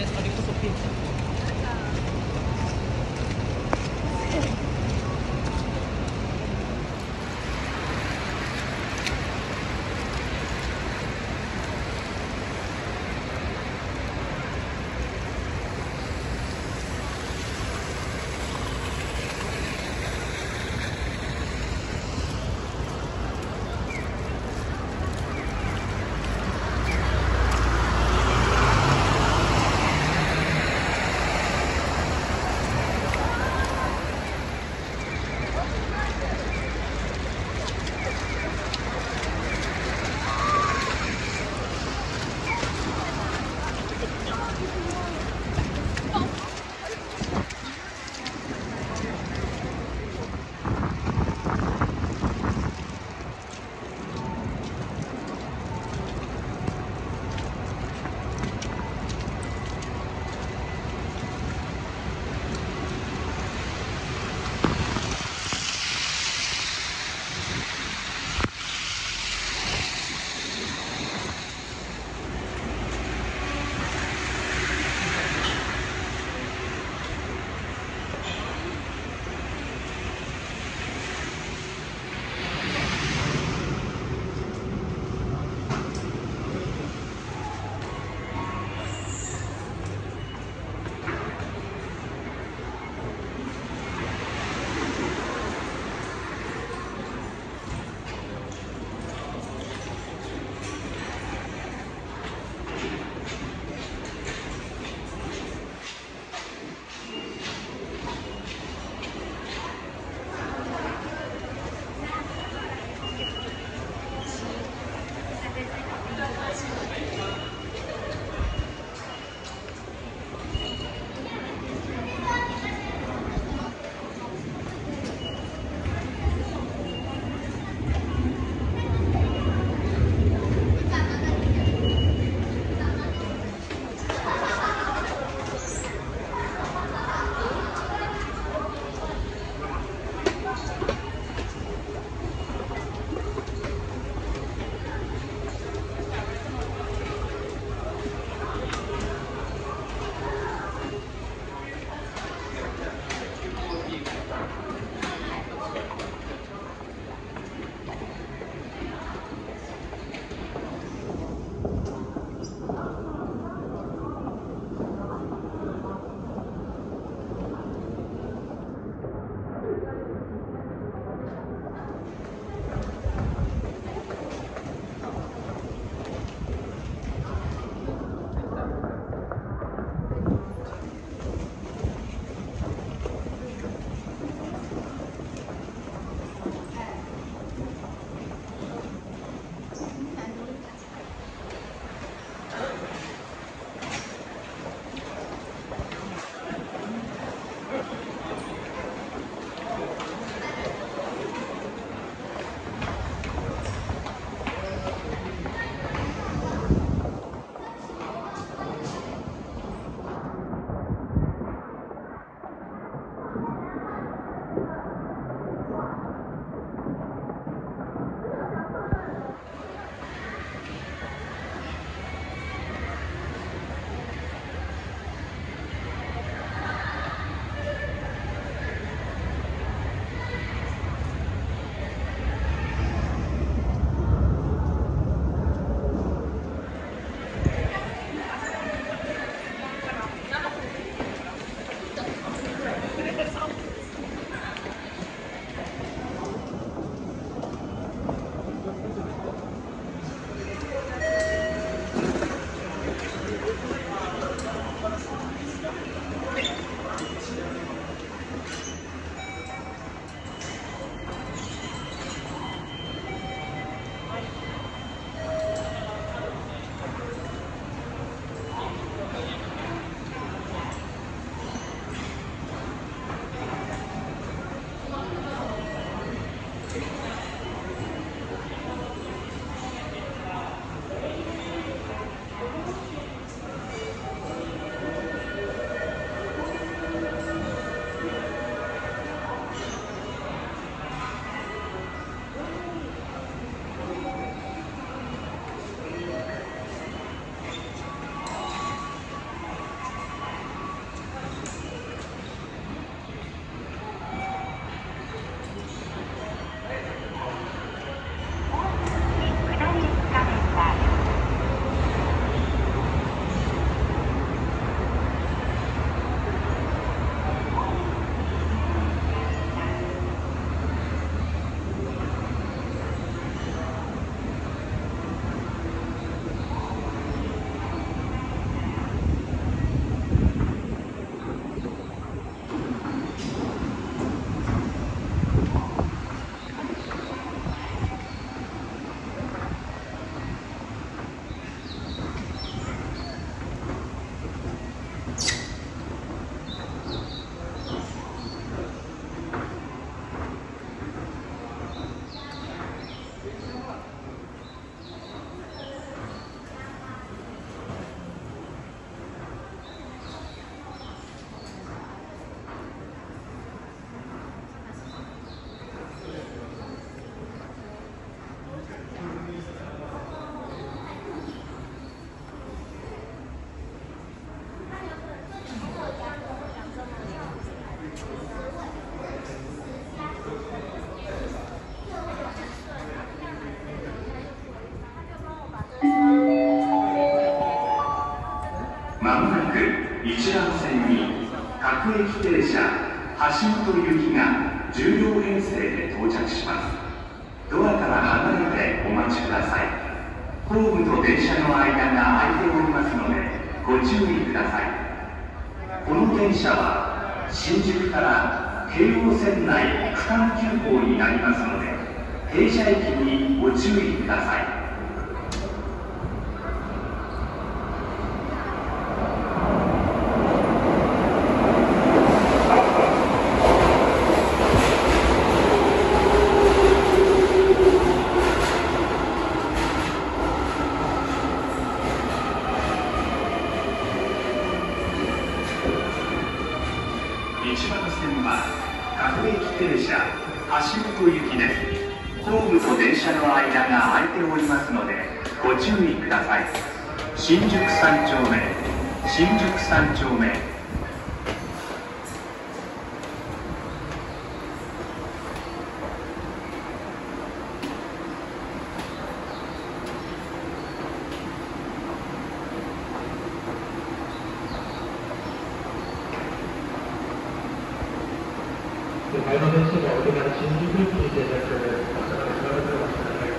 えあれこそピン一各駅停車橋本行きが10両編成で到着します。ドアから離れてお待ちください。ホームと電車の間が空いておりますのでご注意ください。この電車は新宿から京王線内区間急行になりますので停車駅にご注意ください。前の電車がお隣新宿駅に停車中です。こちらで調べてお待ちください。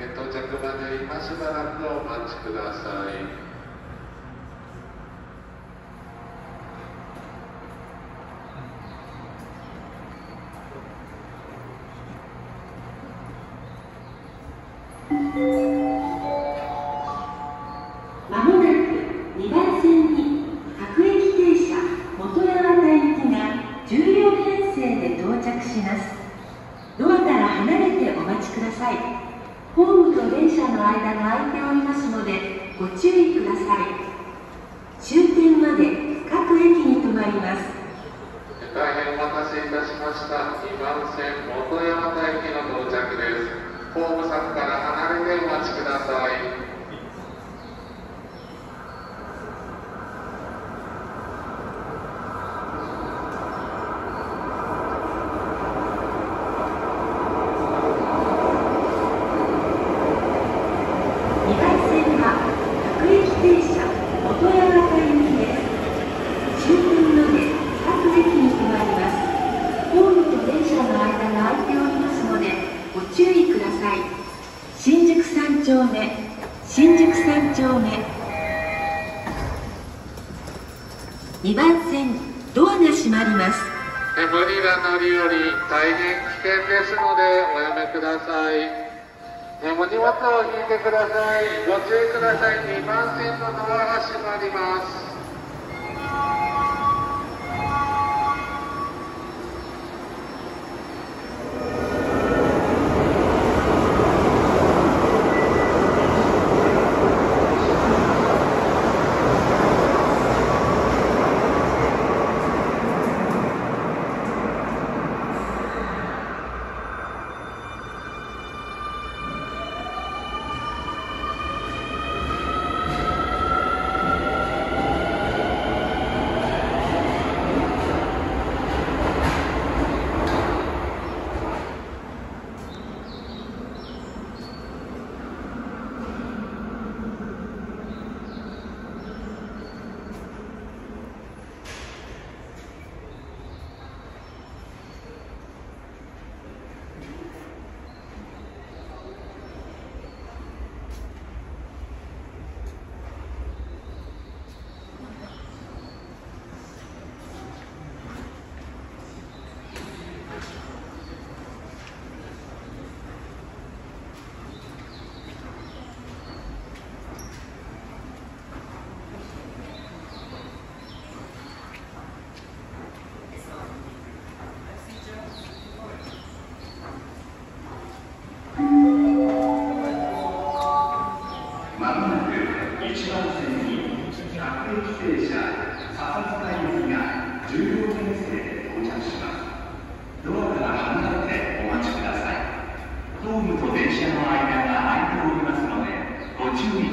え到着まで今しばらくお待ちください。ください。えお荷物を引いてください。ご注意ください。2番線のドアが閉まります。two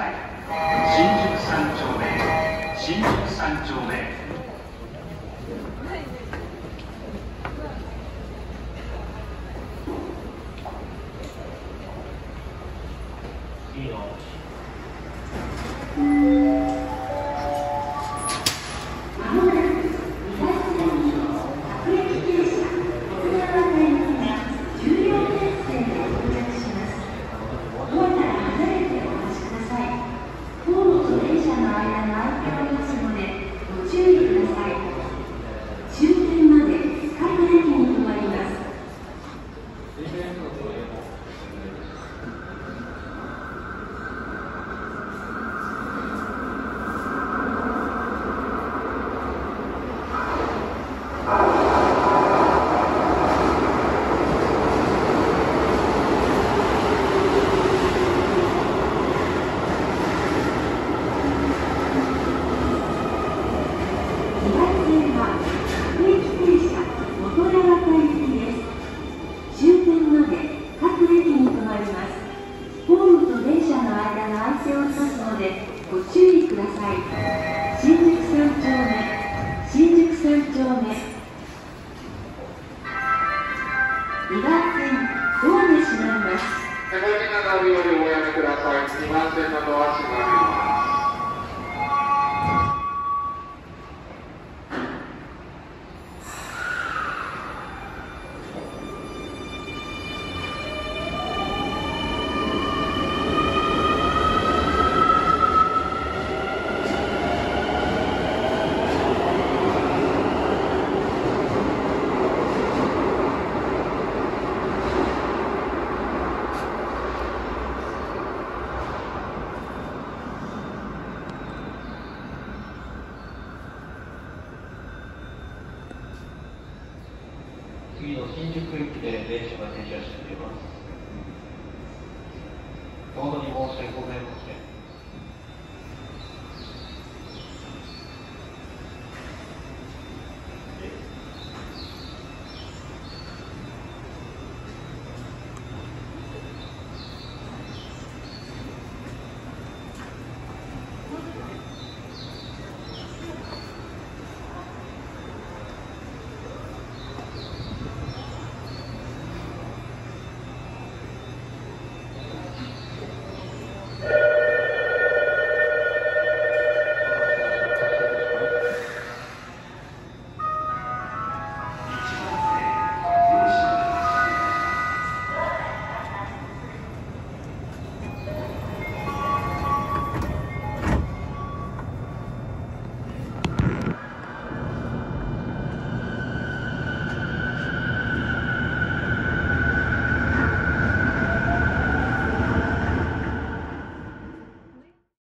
ださい。新宿三丁目新宿三丁目。